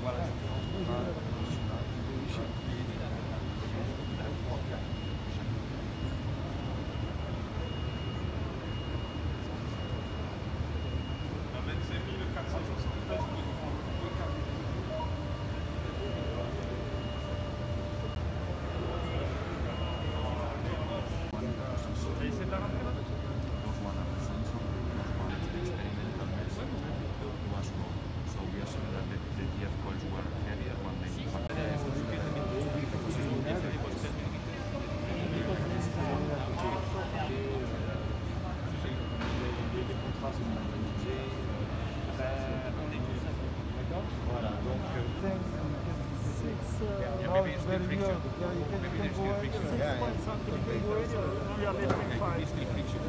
Voilà, donc euh, Yeah, now maybe it's it's very still new. friction. Yeah, you can, Maybe there's still friction. Yeah, go ahead, we are lifting Okay, five. it's still friction.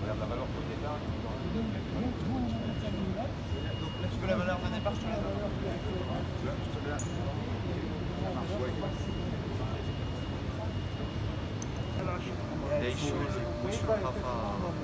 Regarde la valeur au départ. Tu They should, we should have a